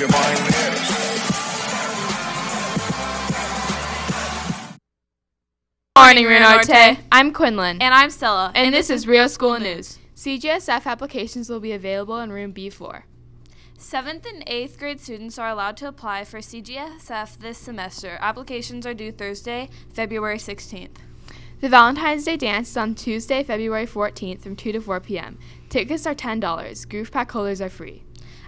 your mind is. Morning, Rio Norte. I'm Quinlan. And I'm Stella. And this is Rio School News. CJSF applications will be available in room B4. Seventh and eighth grade students are allowed to apply for CJSF this semester. Applications are due Thursday, February 16th. The Valentine's Day dance is on Tuesday, February 14th from 2 to 4 p.m. Tickets are $10. Groove pack holders are free.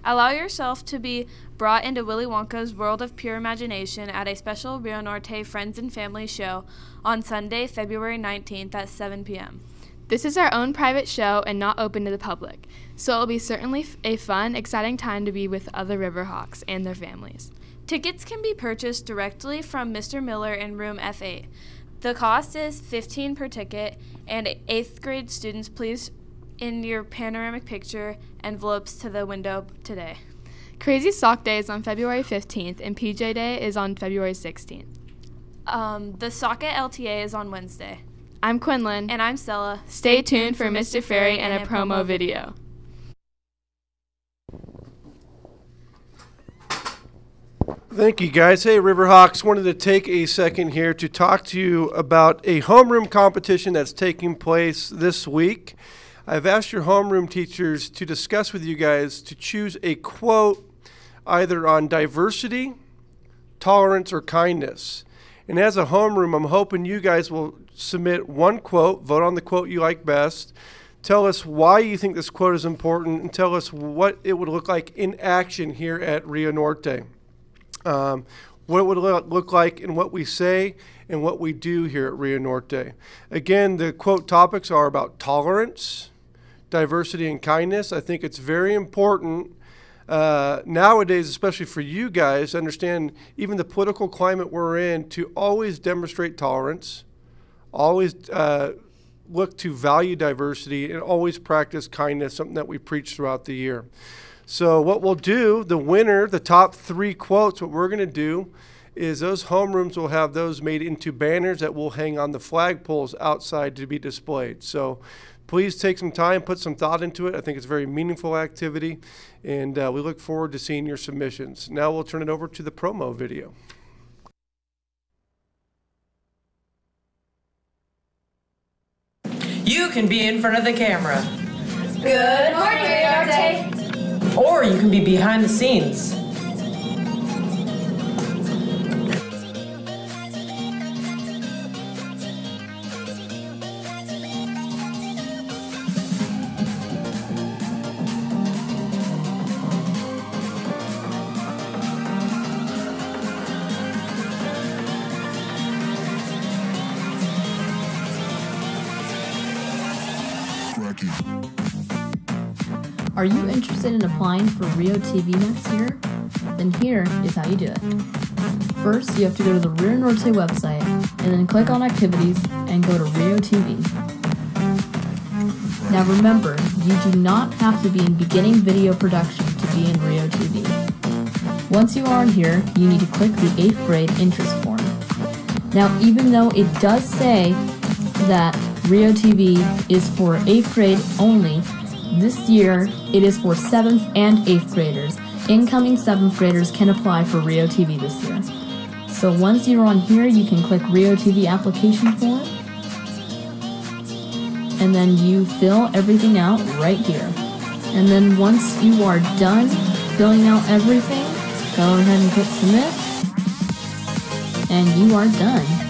Allow yourself to be brought into Willy Wonka's world of pure imagination at a special Rio Norte Friends and Family show on Sunday, February 19th at 7 p.m. This is our own private show and not open to the public, so it will be certainly a fun, exciting time to be with other Riverhawks and their families. Tickets can be purchased directly from Mr. Miller in room F8. The cost is 15 per ticket, and 8th grade students please in your panoramic picture envelopes to the window today. Crazy Sock Day is on February 15th, and PJ Day is on February 16th. Um, the Socket LTA is on Wednesday. I'm Quinlan. And I'm Stella. Stay tuned for Mr. Fairy and a promo video. Thank you, guys. Hey, Riverhawks. Wanted to take a second here to talk to you about a homeroom competition that's taking place this week. I've asked your homeroom teachers to discuss with you guys to choose a quote either on diversity, tolerance, or kindness. And as a homeroom, I'm hoping you guys will submit one quote, vote on the quote you like best, tell us why you think this quote is important, and tell us what it would look like in action here at Rio Norte um, what it would look like in what we say and what we do here at Rio Norte. Again, the quote topics are about tolerance, diversity, and kindness. I think it's very important uh, nowadays, especially for you guys, to understand even the political climate we're in, to always demonstrate tolerance, always uh, look to value diversity, and always practice kindness, something that we preach throughout the year. So what we'll do, the winner, the top three quotes, what we're going to do is those homerooms will have those made into banners that will hang on the flagpoles outside to be displayed. So please take some time, put some thought into it. I think it's a very meaningful activity, and uh, we look forward to seeing your submissions. Now we'll turn it over to the promo video. You can be in front of the camera. Good morning, Arte. Or you can be behind the scenes. Are you interested in applying for Rio TV next year? Then here is how you do it. First, you have to go to the Rio Norte website and then click on Activities and go to Rio TV. Now remember, you do not have to be in beginning video production to be in Rio TV. Once you are here, you need to click the 8th grade interest form. Now even though it does say that Rio TV is for 8th grade only, this year, it is for 7th and 8th graders. Incoming 7th graders can apply for Rio TV this year. So once you're on here, you can click Rio TV application form. And then you fill everything out right here. And then once you are done filling out everything, go ahead and click submit. And you are done.